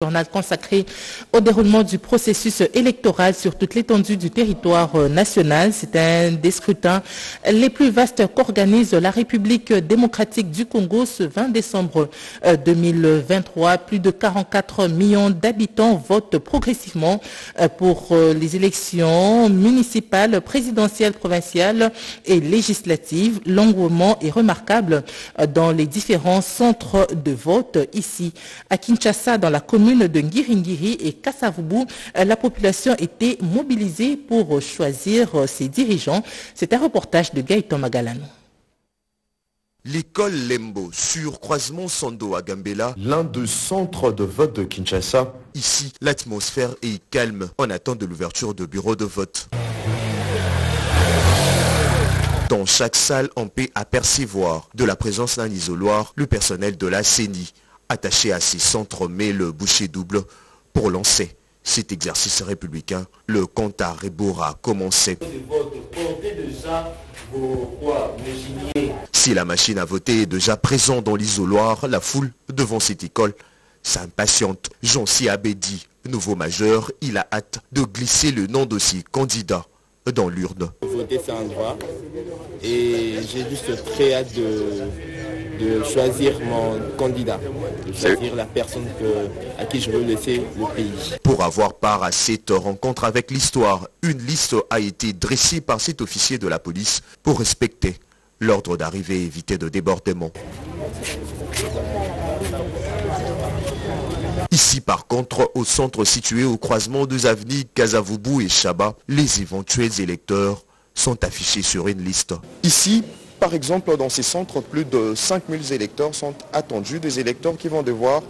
journal consacré au déroulement du processus électoral sur toute l'étendue du territoire euh, national. C'est un des scrutins les plus vastes qu'organise la République démocratique du Congo ce 20 décembre 2023. Euh, plus de 44 millions d'habitants votent progressivement euh, pour les élections municipales, présidentielles, provinciales et législatives. L'engouement est remarquable dans les différents centres de vote ici à Kinshasa, dans la commune de Ngiringiri et Kassavubu, euh, la population était mobilisée pour choisir euh, ses dirigeants. C'est un reportage de Gaëtan Magalano. L'école Lembo sur croisement Sando à Gambela, l'un des centres de vote de Kinshasa. Ici, l'atmosphère est calme en attente de l'ouverture de bureaux de vote. Dans chaque salle, on peut apercevoir de la présence d'un isoloir le personnel de la CENI attaché à ces centres met le boucher double pour lancer cet exercice républicain. Le compte à rebours a commencé. Si la machine à voter est déjà présente dans l'isoloir, la foule devant cette école s'impatiente. Jean-C. Abedi, nouveau majeur, il a hâte de glisser le nom de ses candidats dans l'urne. Voter c'est un droit et j'ai juste très hâte de de choisir mon candidat, de choisir la personne à qui je veux laisser le pays. Pour avoir part à cette rencontre avec l'histoire, une liste a été dressée par cet officier de la police pour respecter l'ordre d'arrivée et éviter de débordement. Ici, par contre, au centre situé au croisement des avenues Kazavubu et Chaba, les éventuels électeurs sont affichés sur une liste. Ici, par exemple, dans ces centres, plus de 5000 électeurs sont attendus, des électeurs qui vont devoir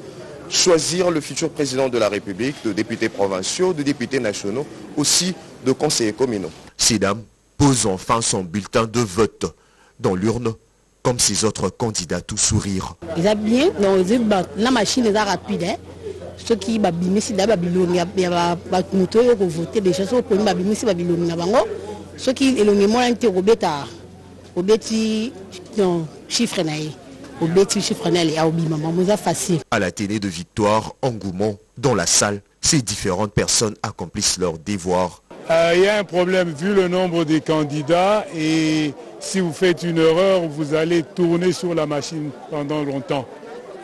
choisir le futur président de la République, de députés provinciaux, de députés nationaux, aussi de conseillers communaux. Sidam pose enfin son bulletin de vote dans l'urne comme ses autres candidats tout sourire. Ils bien, la machine est rapide. Hein. Ceux qui da babiloni ya bato oyo kovote déjà so oponi babimisi babiloni na bango soki elongi mwana te kobeta à la télé de victoire, engouement dans la salle, ces différentes personnes accomplissent leur devoir. Euh, il y a un problème vu le nombre de candidats et si vous faites une erreur, vous allez tourner sur la machine pendant longtemps.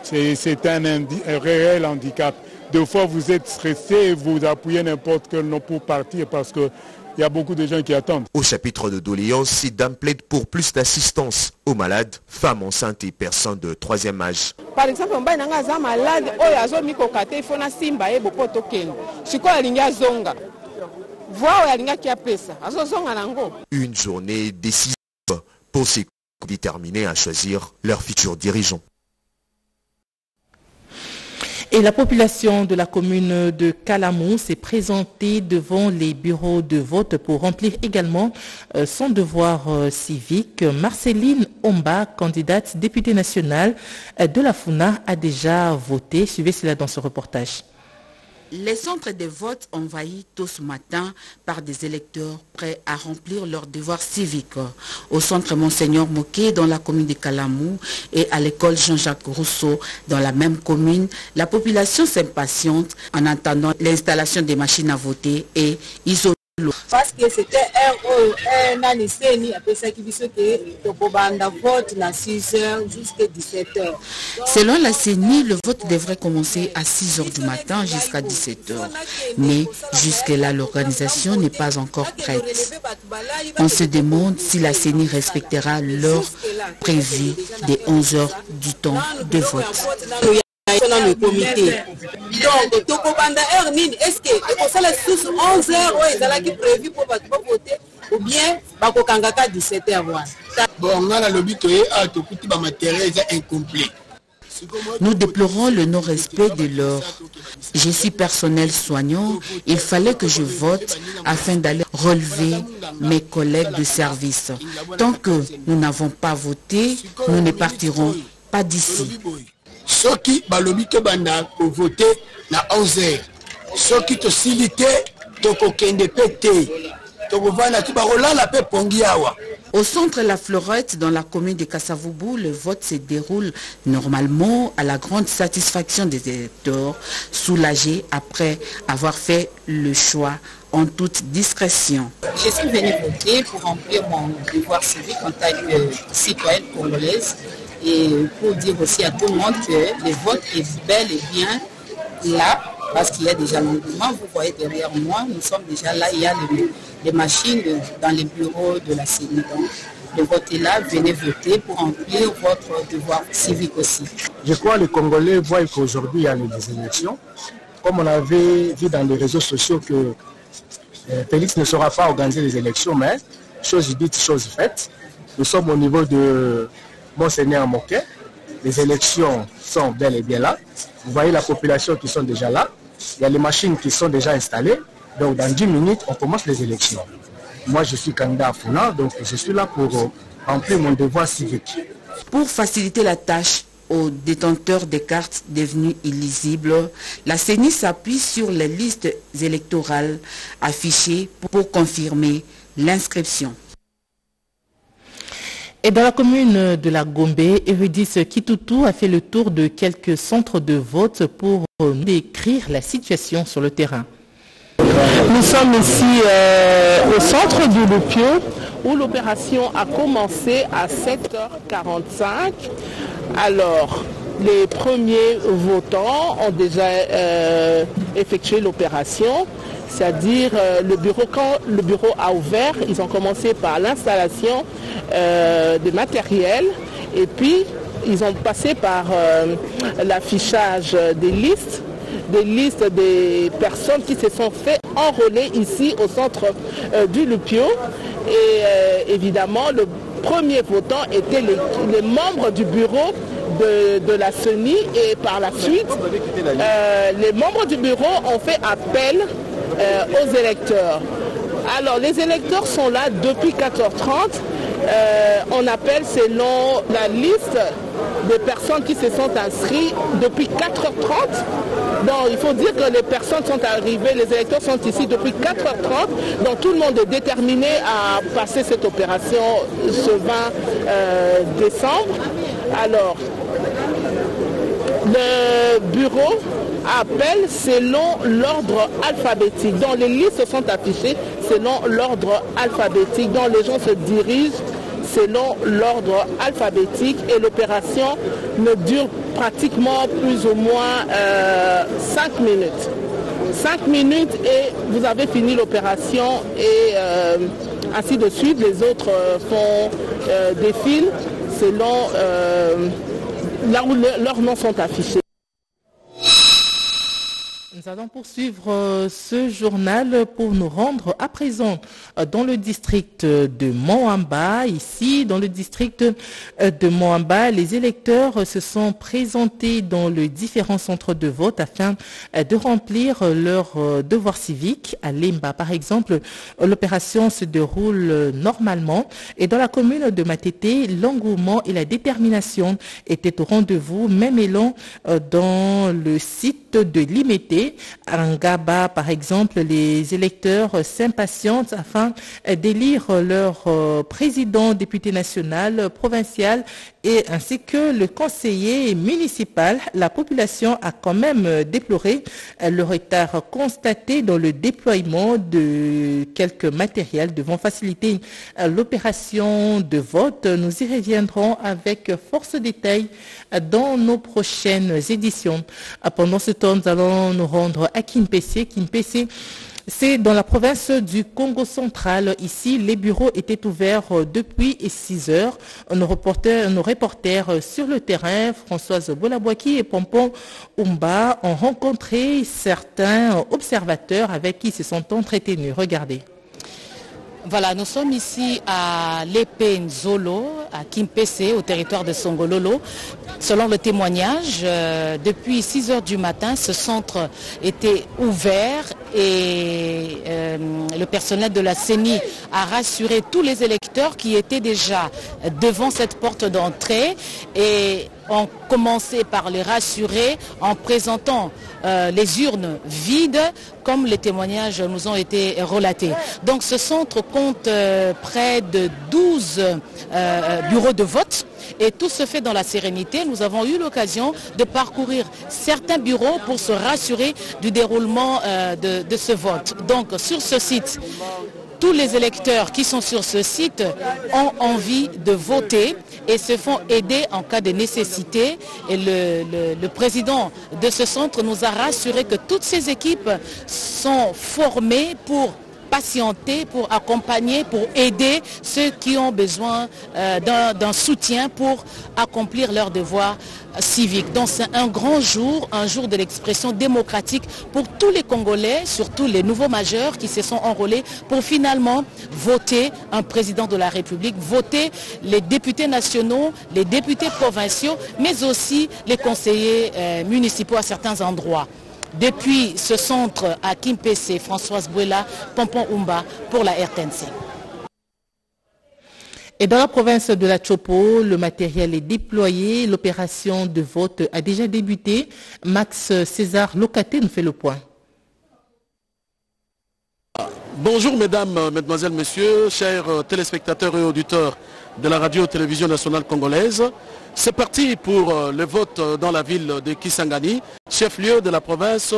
C'est un, un, réel handicap. Deux fois, vous êtes stressé et vous appuyez n'importe quel nom pour partir parce que il y a beaucoup de gens qui attendent. Au chapitre de doléances, Sidam plaide pour plus d'assistance aux malades, femmes enceintes et personnes de troisième âge. Par exemple, aza malade simba azozonga nango une journée décisive pour ces déterminés à choisir leur futur dirigeant. Et la population de la commune de Calamon s'est présentée devant les bureaux de vote pour remplir également euh, son devoir euh, civique. Marceline Omba, candidate députée nationale euh, de la FUNA, a déjà voté. Suivez cela dans ce reportage. Les centres de vote envahis tôt ce matin par des électeurs prêts à remplir leurs devoirs civiques. Au centre Monseigneur Moquet dans la commune de Calamou et à l'école Jean-Jacques Rousseau dans la même commune, la population s'impatiente en attendant l'installation des machines à voter et isolée c'était vote na 6 h jusqu'à 17 h selon la CENI le vote devrait commencer à 6 h du matin jusqu'à 17 h mais jusque là l'organisation n'est pas encore prête. On se demande si la CENI respectera l'heure prévue des 11 h du temps de vote na le comité donc tokobanda heure nini estce ekosala lisusu 11 heure oyo ezalaki prévu mpo bato bavote ou bien bakokangaka 17 heure wana? Bon nga nalobi toye awa tokuti bamateriel eza incomplet Nous déplorons le non-respect de l'heure. Je suis personnel soignant. Il fallait que je vote afin d'aller relever mes collègues de service. Tant que nous n'avons pas voté, nous ne partirons pas d'ici. Soki balobi tobanda kovote na 11 soki tosili te tokokende mpe te. Tokovanda ti bakolala mpe pongi awa. Au centre La Fleurette, dans la commune de Kassavoubou, le vote se déroule normalement à la grande satisfaction des électeurs, soulagés après avoir fait le choix en toute discrétion. Je suis venue voter pour remplir mon devoir civique en tant que citoyenne congolaise et pour dire aussi à tout le monde que le vote est bel et bien là parce qu'il y a déjà l'engouement. Vous voyez derrière moi, nous sommes déjà là, il y a les, machines dans les bureaux de la CENI. Donc, le vote est là, venez voter pour remplir votre devoir civique aussi. Je crois que les Congolais voient qu'aujourd'hui il y a des élections. Comme on avait vu dans les réseaux sociaux que euh, Félix ne saura pas organiser les élections, mais chose dite, chose faite. Nous sommes au niveau de Monseigneur Moquet. Les élections sont bel et bien là. Vous voyez la population qui sont déjà là. Il y a les machines qui sont déjà installées. Donc dans 10 minutes, on commence les élections. Moi, je suis candidat à Funa, donc je suis là pour euh, remplir mon devoir civique. Pour faciliter la tâche aux détenteurs des cartes devenues illisibles, la CENI s'appuie sur les listes électorales affichées pour confirmer l'inscription. Et dans la commune de la Gombe, Eurydice Kitutu a fait le tour de quelques centres de vote pour décrire la situation sur le terrain. Nous sommes ici euh, au centre du Lupio où l'opération a commencé à 7h45. Alors, les premiers votants ont déjà euh, effectué l'opération, c'est-à-dire euh, le bureau, quand le bureau a ouvert, ils ont commencé par l'installation de matériel et puis ils ont passé par l'affichage des listes des listes des personnes qui se sont fait enrôler ici au centre euh, du Lupio. Et euh, évidemment, le premier votant était les, membres du bureau de, la CENI et par la suite, euh, les membres du bureau ont fait appel aux électeurs. Alors, les électeurs sont là depuis 14h30. on appelle selon la liste des personnes qui se sont inscrites depuis 4h30. Donc il faut dire que les personnes sont arrivées, les électeurs sont ici depuis 4h30. Donc tout le monde est déterminé à passer cette opération ce 20 euh, décembre. Alors, le bureau appelle selon l'ordre alphabétique. Donc les listes sont affichées selon l'ordre alphabétique. Donc les gens se dirigent selon l'ordre alphabétique et l'opération ne dure pratiquement plus ou moins 5 euh, minutes. 5 minutes et vous avez fini l'opération et euh, ainsi de suite. Les autres euh, font des fils selon là où leurs noms sont affichés. Nous allons poursuivre euh, ce journal pour nous rendre à présent euh, dans le district de Moamba. Ici, dans le district euh, de Moamba, les électeurs se sont présentés dans les différents centres de vote afin de remplir leurs devoirs civiques. À Limba, par exemple, l'opération se déroule normalement. Et dans la commune de Matete, l'engouement et la détermination étaient au rendez-vous, même élan dans le site de À Ngaba, par exemple, les électeurs s'impatientent afin d'élire leur euh, président, député national, provincial et ainsi que le conseiller municipal. La population a quand même déploré le retard constaté dans le déploiement de quelques matériels devant faciliter l'opération de vote. Nous y reviendrons avec force détail dans nos prochaines éditions. Pendant ce temps, nous allons nous rendre à Kimpese. Kimpese c'est dans la province du Congo central. Ici, les bureaux étaient ouverts depuis 6 heures. Nos reporters, reporters sur le terrain, Françoise Bolabouaki et Pompon Umba, ont rencontré certains observateurs avec qui se sont entretenus. Regardez. Voilà, nous sommes ici à l'épée Nzolo, à Kimpese, au territoire de Songololo. Selon le témoignage, euh, depuis 6 heures du matin, ce centre était ouvert et euh, le personnel de la CENI a rassuré tous les électeurs qui étaient déjà devant cette porte d'entrée et ont commencé par les rassurer en présentant euh, les urnes vides, comme les témoignages nous ont été relatés. Donc ce centre compte euh, près de 12 euh, bureaux de vote et tout se fait dans la sérénité. Nous avons eu l'occasion de parcourir certains bureaux pour se rassurer du déroulement de, de ce vote. Donc sur ce site, tous les électeurs qui sont sur ce site ont envie de voter et se font aider en cas de nécessité. Et le, président de ce centre nous a rassuré que toutes ces équipes sont formées pour patienter, pour accompagner, pour aider ceux qui ont besoin euh, d'un soutien pour accomplir leurs devoirs civiques. Donc c'est un grand jour, un jour de l'expression démocratique pour tous les Congolais, surtout les nouveaux majeurs qui se sont enrôlés pour finalement voter un président de la République, voter les députés nationaux, les députés provinciaux, mais aussi les conseillers euh, municipaux à certains endroits. Depuis ce centre à Kimpese, Françoise Bouela, Pompon Umba pour la RTNC. Et dans la province de la Chopo, le matériel est déployé. L'opération de vote a déjà débuté. Max César Locaté nous fait le point. Bonjour mesdames, mesdemoiselles, messieurs, chers téléspectateurs et auditeurs de la radio-télévision nationale congolaise. C'est parti pour euh, le vote dans la ville de Kisangani, chef-lieu de la province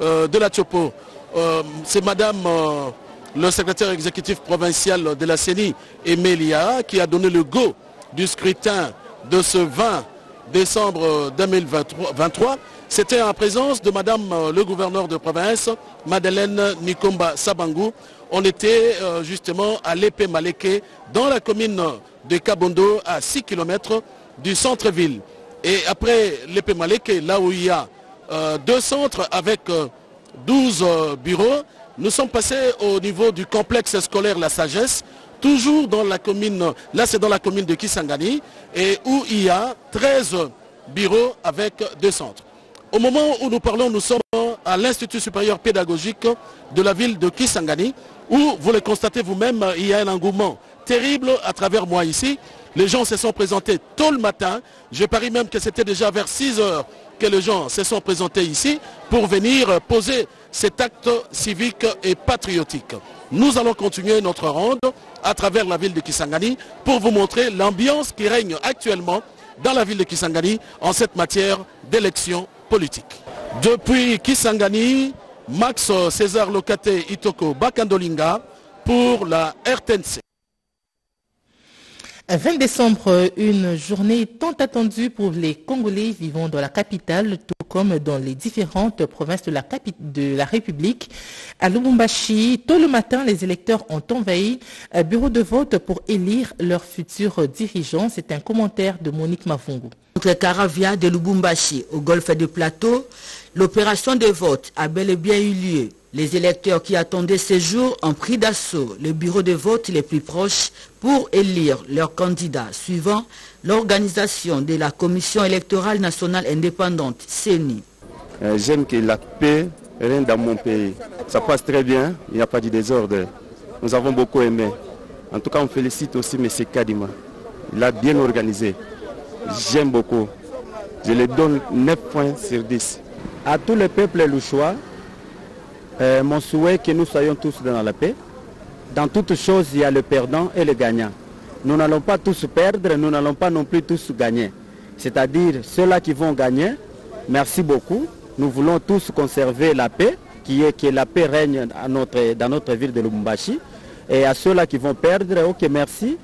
euh, de la Tchopo. Euh, c'est madame le secrétaire exécutif provincial de la CENI, Emelia, qui a donné le go du scrutin de ce 20 décembre 2023. C'était en présence de madame le gouverneur de province, Madeleine Nikomba Sabangou. On était justement à l'épée Maleke dans la commune de Kabondo à 6 km du centre-ville. Et après l'épée Maleke, là où il y a euh, deux centres avec 12 euh, euh, bureaux, nous sommes passés au niveau du complexe scolaire La Sagesse, toujours dans la commune, là c'est dans la commune de Kisangani, et où il y a 13 bureaux avec deux centres. Au moment où nous parlons, nous sommes à l'Institut supérieur pédagogique de la ville de Kisangani, où, vous le constatez vous-même, il y a un engouement terrible à travers moi ici. Les gens se sont présentés tôt le matin. Je parie même que c'était déjà vers 6 heures que les gens se sont présentés ici pour venir poser cet acte civique et patriotique. Nous allons continuer notre ronde à travers la ville de Kisangani pour vous montrer l'ambiance qui règne actuellement dans la ville de Kisangani en cette matière d'élection politique. Depuis Kisangani, Max César Lokate Itoko Bakandolinga pour la RTNC. 20 décembre, une journée tant attendue pour les Congolais vivant dans la capitale, tout comme dans les différentes provinces de la, République. À Lubumbashi, tôt le matin, les électeurs ont envahi un bureau de vote pour élire leurs futurs dirigeants. C'est un commentaire de Monique Mavungu. Entre Caravia de Lubumbashi au golfe du Plateau, l'opération de vote a bel et bien eu lieu. Les électeurs qui attendaient ces jours ont pris d'assaut le bureau de vote les plus proches pour élire leurs candidats suivant l'organisation de la Commission électorale nationale indépendante, CENI. Euh, j'aime que la paix règne dans mon pays. Ça passe très bien, il n'y a pas de désordre. Nous avons beaucoup aimé. En tout cas, on félicite aussi M. Kadima. Il a bien organisé. J'aime beaucoup. Je lui donne 9 points sur 10. À tout le peuple louchois, euh, mon souhait est que nous soyons tous dans la paix. Dans toutes choses, il y a le perdant et le gagnant. Nous n'allons pas tous perdre, nous n'allons pas non plus tous gagner. C'est-à-dire ceux-là qui vont gagner, merci beaucoup. Nous voulons tous conserver la paix, qui est que la paix règne dans notre ville de Lubumbashi. Et à ceux-là qui vont perdre, ok, merci.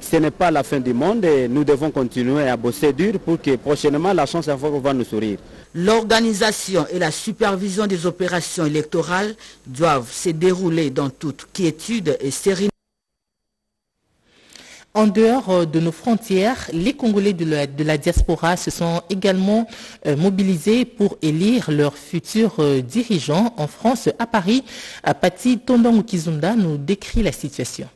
Ce n'est pas la fin du monde et nous devons continuer à bosser dur pour que prochainement la chance va nous sourire. L'organisation et la supervision des opérations électorales doivent se dérouler dans toute quiétude et sérénité. En dehors euh, de nos frontières, les Congolais de la, diaspora se sont également euh, mobilisés pour élire leurs futurs euh, dirigeants. En France, à Paris, Patti Tondong Kizunda nous décrit la situation.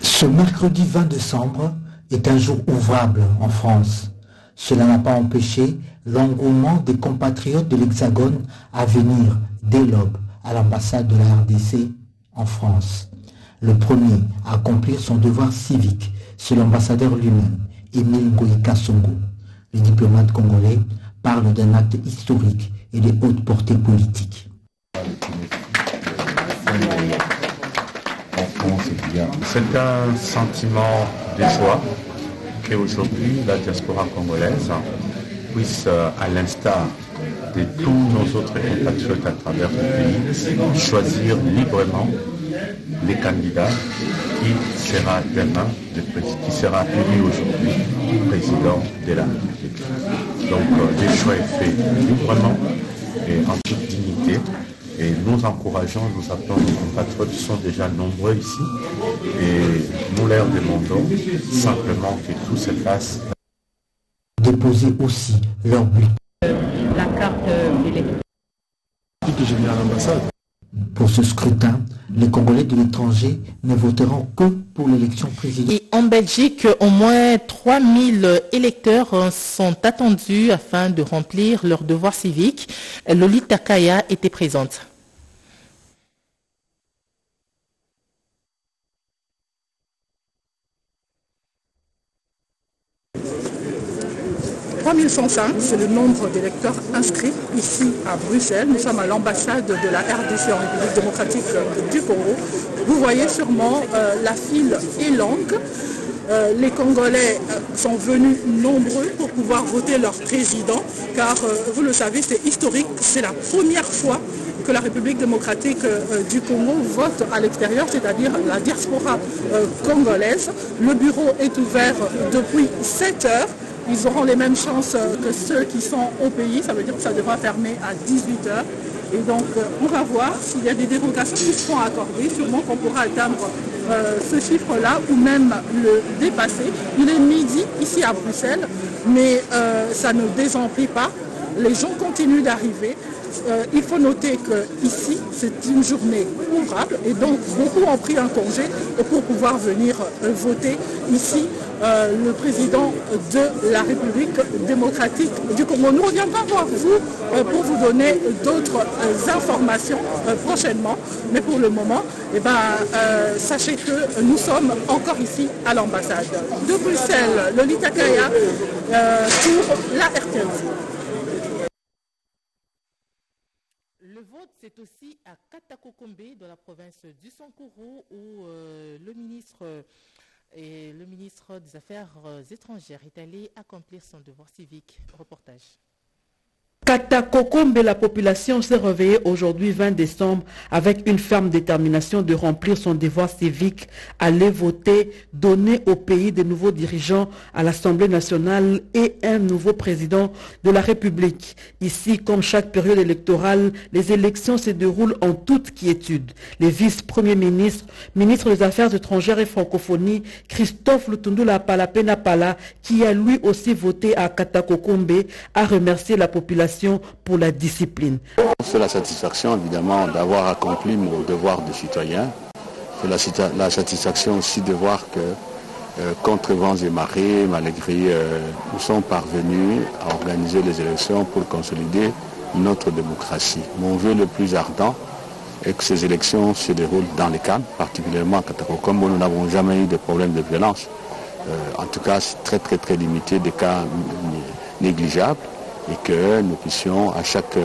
Ce mercredi 20 décembre est un jour ouvrable en France. Cela n'a pas empêché l'engouement des compatriotes de l'Hexagone à venir dès l'aube à l'ambassade de la RDC en France. Le premier à accomplir son devoir civique, c'est l'ambassadeur lui-même, Émile Goïka Songo. Les diplomates congolais parlent d'un acte historique et de haute portée politique. C'est un sentiment de joie qu'aujourd'hui la diaspora congolaise puisse, à l'instar de tous nos autres compatriotes à travers le pays, choisir librement les candidats qui sera demain, qui sera élu aujourd'hui président de la République. Donc le choix est fait librement et en toute dignité. Et nous encourageons, nous appelons nos compatriotes qui sont déjà nombreux ici. Et nous leur demandons simplement que tout se fasse. Déposer aussi leur but. La carte électorale. l'ambassade. Pour ce scrutin, les Congolais de l'étranger ne voteront que pour l'élection présidentielle. En Belgique, au moins 3000 électeurs sont attendus afin de remplir leurs devoirs civiques. Lolita Kaya était présente. « 3105, c'est le nombre d'électeurs inscrits ici à Bruxelles. Nous sommes à l'ambassade de la RDC en République démocratique du Congo. Vous voyez sûrement euh, la file est longue. Euh, les Congolais euh, sont venus nombreux pour pouvoir voter leur président, car vous le savez, c'est historique, c'est la première fois que la République démocratique du Congo vote à l'extérieur, c'est-à-dire la diaspora congolaise. Le bureau est ouvert depuis 7 heures. Ils auront les mêmes chances que ceux qui sont au pays, ça veut dire que ça devra fermer à 18 heures. Et donc, on va voir s'il y a des dérogations qui seront accordées. Sûrement qu'on pourra atteindre euh, ce chiffre-là ou même le dépasser. Il est midi ici à Bruxelles, mais euh, ça ne désemplit pas. Les gens continuent d'arriver. Euh, il faut noter qu'ici, c'est une journée ouvrable et donc beaucoup ont pris un congé pour pouvoir venir voter ici le président de la République démocratique du Congo. Nous reviendrons voir vous pour vous donner d'autres informations prochainement. Mais pour le moment, eh ben, sachez que nous sommes encore ici à l'ambassade de Bruxelles, Lolita Kaya, pour la RTNC. Le vote, c'est aussi à Katakokombe, dans la province du Sankourou, où euh, le ministre et le ministre des Affaires étrangères est allé accomplir son devoir civique. Reportage. Katakokombe, la population s'est réveillée aujourd'hui 20 décembre avec une ferme détermination de remplir son devoir civique, aller voter, donner au pays de nouveaux dirigeants à l'Assemblée nationale et un nouveau président de la République. Ici, comme chaque période électorale, les élections se déroulent en toute quiétude. Les vice-premiers ministres, ministre des Affaires étrangères et francophonie, Christophe Lutundula Palapena Pala, qui a lui aussi voté à Katakokombe, a remercié la population pour la discipline. C'est la satisfaction évidemment d'avoir accompli mon devoir de citoyen. C'est la, satisfaction aussi de voir que euh, contre vents et marées, malgré euh, nous sommes parvenus à organiser les élections pour consolider notre démocratie. Mon vœu le plus ardent est que ces élections se déroulent dans les calmes, particulièrement à Katakokom où nous n'avons jamais eu de problème de violence. Euh, en tout cas, c'est très très très limité des cas négligeables et que nous puissions à chaque,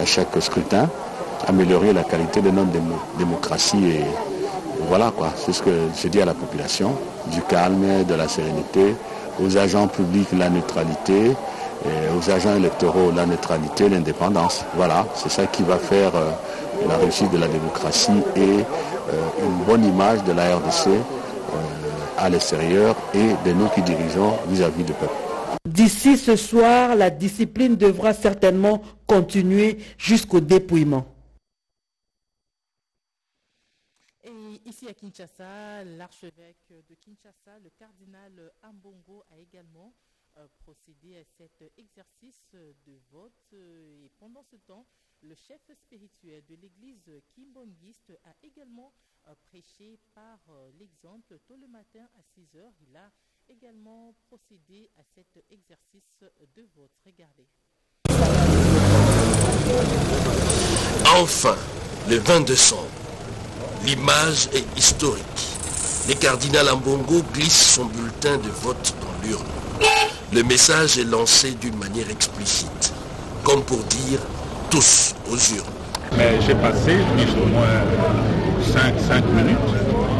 à chaque scrutin améliorer la qualité de notre démocratie et voilà quoi, c'est ce que je dis à la population, du calme, de la sérénité, aux agents publics la neutralité, aux agents électoraux la neutralité, l'indépendance. Voilà, c'est ça qui va faire euh, la réussite de la démocratie et euh, une bonne image de la RDC euh, à l'extérieur et de nous qui dirigeons vis-à-vis du peuple. D'ici ce soir, la discipline devra certainement continuer jusqu'au dépouillement. Ici à Kinshasa, l'archevêque de Kinshasa, le cardinal Ambongo, a également euh, procédé à cet exercice de vote. Et pendant ce temps, le chef spirituel de l'église kimbongiste a également euh, prêché par euh, l'exemple tôt le matin à 6 heures. Il a également procédé à cet exercice de vote. Regardez. Enfin, le 20 décembre, l'image est historique. Le cardinal Ambongo glisse son bulletin de vote dans l'urne. Le message est lancé d'une manière explicite, comme pour dire tous aux urnes. Mais j'ai passé plus ou moins 5, minutes,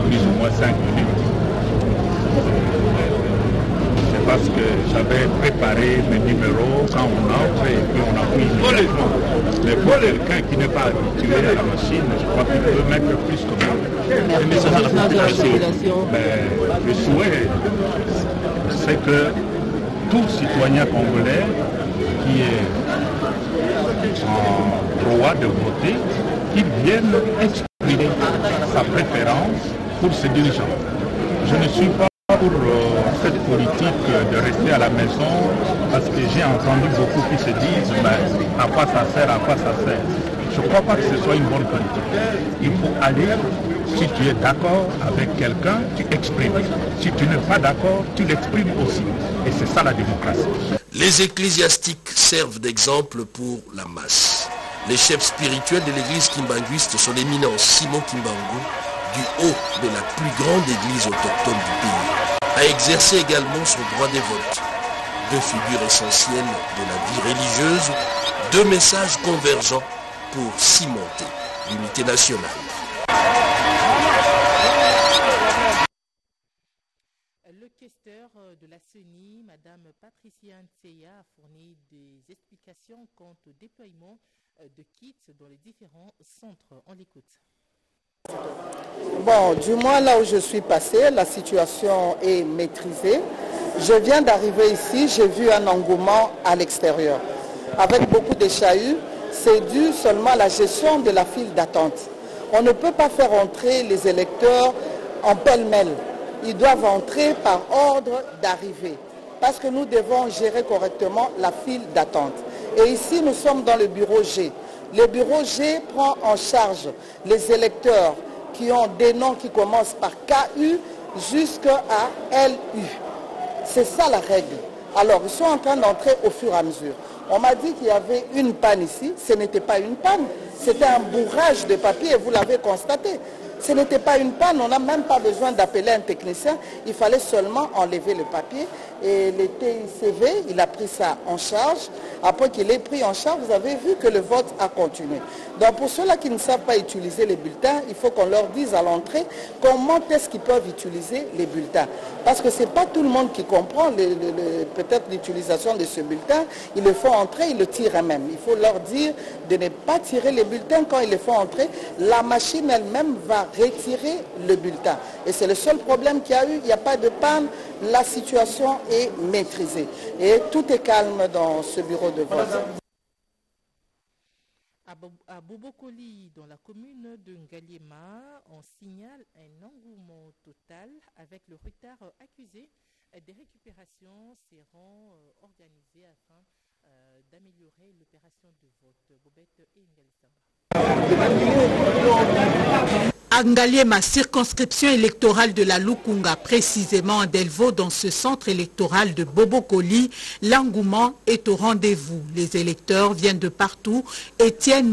plus ou moins 5 minutes. C'est parce que j'avais préparé mes numéros quand on entre et puis on a pris immédiatement. Mais pour quelqu'un qui n'est pas habitué à la machine, je crois qu'il peut mettre plus que moi. À la population, ben, le souhait, c'est que tout citoyen congolais qui est en droit de voter, qu'il vienne exprimer sa préférence pour ses dirigeants. Je ne suis pas pour euh, cette politique de rester à la maison parce que j'ai entendu beaucoup qui se disent mais à quoi ça sert, à quoi ça sert. Je ne crois pas que ce soit une bonne politique. Il faut aller, si tu es d'accord avec quelqu'un, tu exprimes. Si tu n'es pas d'accord, tu l'exprimes aussi. Et c'est ça la démocratie. Les ecclésiastiques servent d'exemple pour la masse. Les chefs spirituels de l'église kimbanguiste sont l'éminent Simon Kimbangu, du haut de la plus grande église autochtone du pays, a exercé également son droit des votes. Deux figures essentielles de la vie religieuse, deux messages convergents pour cimenter l'unité nationale. Le questeur de la CENI, Madame Patricia Ntseya, a fourni des explications quant au déploiement de kits dans les différents centres. On l'écoute. Bon, du moins là où je suis passée, la situation est maîtrisée. Je viens d'arriver ici, j'ai vu un engouement à l'extérieur, avec beaucoup de chahuts. C'est dû seulement à la gestion de la file d'attente. On ne peut pas faire entrer les électeurs en pêle-mêle. Ils doivent entrer par ordre d'arrivée, parce que nous devons gérer correctement la file d'attente. Et ici, nous sommes dans le bureau G. Le bureau G prend en charge les électeurs qui ont des noms qui commencent par KU jusqu'à LU. C'est ça la règle. Alors, ils sont en train d'entrer au fur et à mesure. On m'a dit qu'il y avait une panne ici. Ce n'était pas une panne. C'était un bourrage de papier vous l'avez constaté. Ce n'était pas une panne, on n'a même pas besoin d'appeler un technicien, il fallait seulement enlever le papier et le TICV, il a pris ça en charge. Après qu'il ait pris en charge, vous avez vu que le vote a continué. Donc pour ceux-là qui ne savent pas utiliser les bulletins, il faut qu'on leur dise à l'entrée comment est-ce qu'ils peuvent utiliser les bulletins. Parce que ce n'est pas tout le monde qui comprend peut-être l'utilisation de ce bulletin. Ils le font entrer, ils le tirent eux-mêmes. Il faut leur dire de ne pas tirer les bulletins quand ils le font entrer. La machine elle-même va retirer le bulletin. Et c'est le seul problème qu'il y a eu. Il n'y a pas de panne. La situation est maîtrisée. Et tout est calme dans ce bureau de vote. À Bobokoli, dans la commune de Ngaliema, on signale un engouement total avec le retard accusé. Des récupérations seront organisées afin d'améliorer l'opération de vote. Bobette et À Ngaliema, circonscription électorale de la Lukunga, précisément à Delvaux, dans ce centre électoral de Bobokoli, l'engouement est au rendez-vous. Les électeurs viennent de partout et tiennent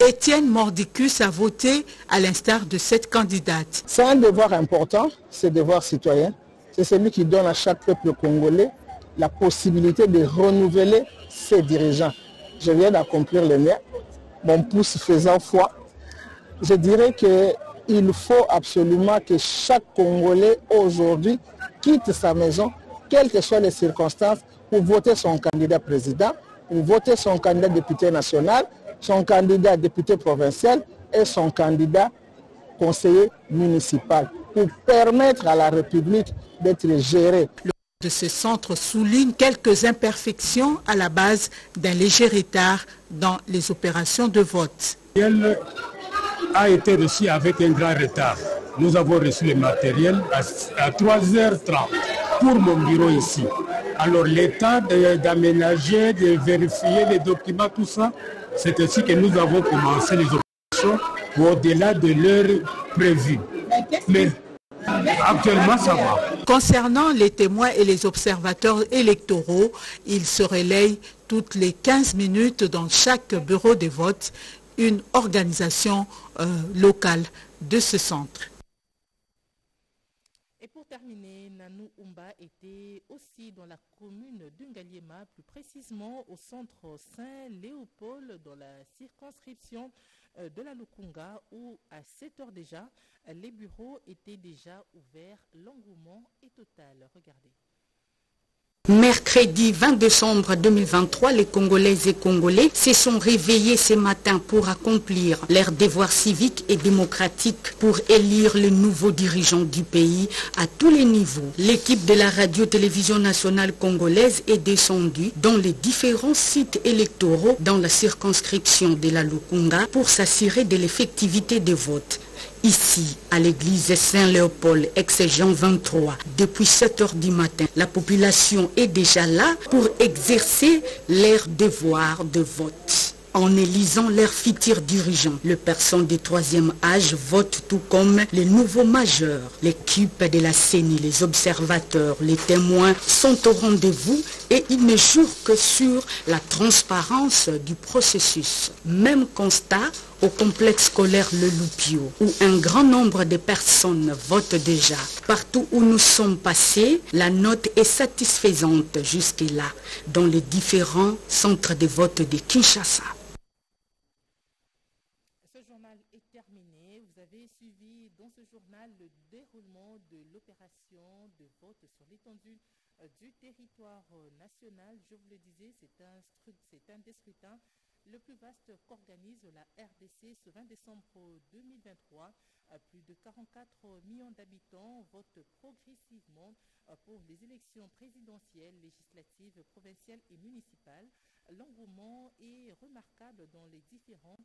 Étienne Mordicus a voté à l'instar de cette candidate. C'est un devoir important, c'est devoir citoyen. C'est celui qui donne à chaque peuple congolais la possibilité de renouveler ses dirigeants. Je viens d'accomplir le mien, mon pouce faisant foi. Je dirais qu'il faut absolument que chaque Congolais aujourd'hui quitte sa maison, quelles que soient les circonstances, pour voter son candidat président, pour voter son candidat député national, son candidat député provincial et son candidat conseiller municipal pour permettre à la République d'être gérée. Le de ce centre souligne quelques imperfections à la base d'un léger retard dans les opérations de vote. A été reçu avec un grand retard. Nous avons reçu le matériel à 3h30 pour mon bureau ici. Alors l'état d'aménager, de vérifier les documents, tout ça, c'est ainsi que nous avons commencé les opérations au-delà de l'heure prévue. Mais actuellement, ça va. Concernant les témoins et les observateurs électoraux, ils se relayent toutes les 15 minutes dans chaque bureau de vote une organisation euh, locale de ce centre. Et pour terminer, Nanou Umba était aussi dans la commune d'Ungaliema, plus précisément au centre Saint-Léopold, dans la circonscription euh, de la Lukunga, où à 7 heures déjà, les bureaux étaient déjà ouverts. L'engouement est total. Regardez. Mercredi 20 décembre 2023, les Congolaises et Congolais se sont réveillés ce matin pour accomplir leurs devoirs civiques et démocratiques pour élire les nouveaux dirigeants du pays à tous les niveaux. L'équipe de la radio-télévision nationale congolaise est descendue dans les différents sites électoraux dans la circonscription de la Lukunga pour s'assurer de l'effectivité des votes. Ici, à l'église Saint-Léopold, ex-Jean 23, depuis 7 heures du matin, la population est déjà là pour exercer leur devoir de vote. En élisant leurs futurs dirigeants, les personnes du troisième âge votent tout comme les nouveaux majeurs. L'équipe de la CENI, les observateurs, les témoins sont au rendez-vous et ils ne jouent que sur la transparence du processus. Même constat au complexe scolaire Le Loupio, où un grand nombre de personnes votent déjà. Partout où nous sommes passés, la note est satisfaisante jusque-là, dans les différents centres de vote de Kinshasa. Ce journal est terminé. Vous avez suivi dans ce journal le déroulement de l'opération de vote sur l'étendue du territoire national. Je vous le disais, c'est un, un le plus vaste qu'organise la RDC ce 20 décembre 2023. Plus de 44 millions d'habitants votent progressivement pour les élections présidentielles, législatives, provinciales et municipales. L'engouement est remarquable dans les différents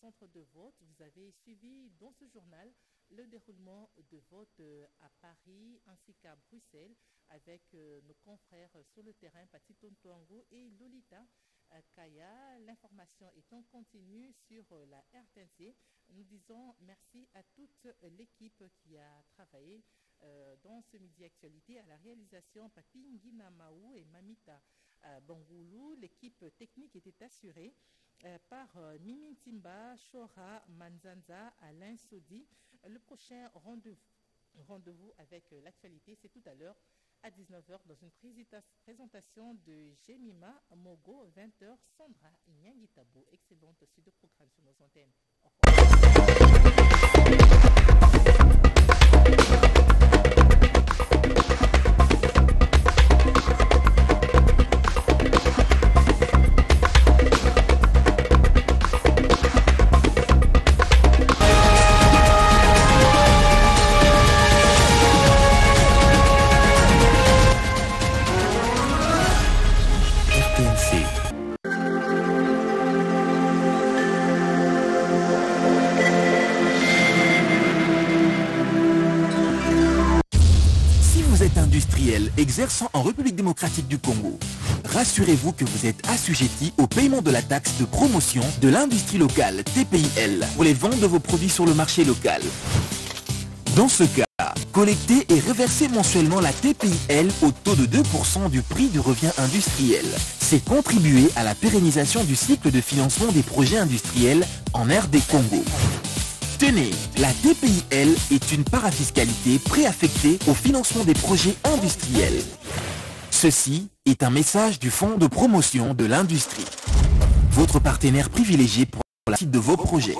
centres de vote. Vous avez suivi dans ce journal le déroulement de vote à Paris ainsi qu'à Bruxelles avec nos confrères sur le terrain, Patiton Toango et Lolita. Kaya. L'information est en continu sur la RTNC. Nous disons merci à toute l'équipe qui a travaillé euh, dans ce midi actualité à la réalisation Papi Ngina Maou et Mamita euh, Bangoulou. L'équipe technique était assurée euh, par Mimi Timba, Shora Manzanza, Alain Sodi. Le prochain rendez-vous rendez avec l'actualité, c'est tout à l'heure à 19h dans une présentation de Jemima Mogo, 20h, Sandra Nyangitabo. Excellente suite de programme sur nos antennes. En République démocratique du Congo. Rassurez-vous que vous êtes assujetti au paiement de la taxe de promotion de l'industrie locale TPIL pour les ventes de vos produits sur le marché local. Dans ce cas, collectez et reversez mensuellement la TPIL au taux de 2% du prix du revient industriel. C'est contribuer à la pérennisation du cycle de financement des projets industriels en RD Congo. Tenez, la TPIL est une parafiscalité préaffectée au financement des projets industriels. Ceci est un message du Fonds de promotion de l'industrie. Votre partenaire privilégié pour la suite de vos projets.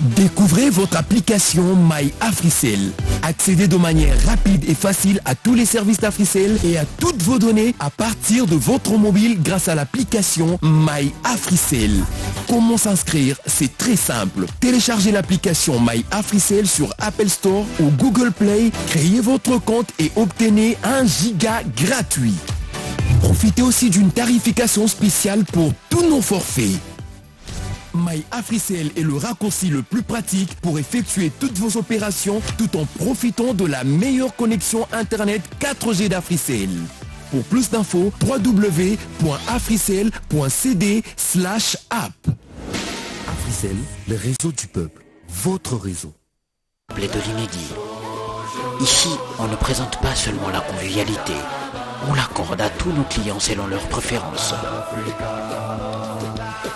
Découvrez votre application MyAfriCell. Accédez de manière rapide et facile à tous les services d'Africell et à toutes vos données à partir de votre mobile grâce à l'application MyAfriCell. Comment s'inscrire? C'est très simple. Téléchargez l'application MyAfriCell sur Apple Store ou Google Play, créez votre compte et obtenez un giga gratuit. Profitez aussi d'une tarification spéciale pour tous nos forfaits. MyAfriCell est le raccourci le plus pratique pour effectuer toutes vos opérations tout en profitant de la meilleure connexion Internet 4G d'Africell. Pour plus d'infos, www.africell.cd slash app. Africell, le réseau du peuple. Votre réseau. De l'inédit. Ici, on ne présente pas seulement la convivialité. On l'accorde à tous nos clients selon leurs préférences.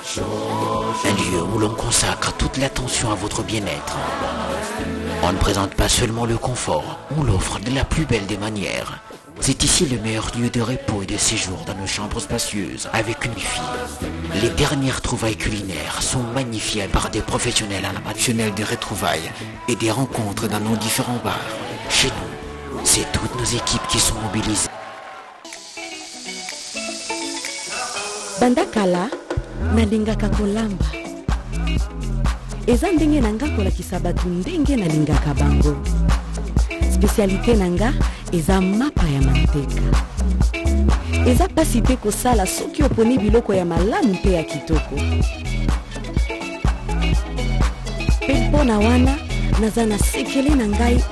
Un lieu où l'on consacre toute l'attention à votre bien-être. On ne présente pas seulement le confort, on l'offre de la plus belle des manières. C'est ici le meilleur lieu de repos et de séjour dans nos chambres spacieuses, avec une wifi. Les dernières trouvailles culinaires sont magnifiées par des professionnels amateurs de retrouvailles et des rencontres dans nos différents bars. Chez nous, c'est toutes nos équipes qui sont mobilisées. banda kala nalingaka kolamba. Eza ndenge na nga kolakisa bato ndenge nalingaka bango. Spesialite na nga eza mapa ya manteka. Eza mpasi te kosala soki oponi biloko ya malamu mpe ya kitoko. Mpe mpo na wana naza na sekele na ngai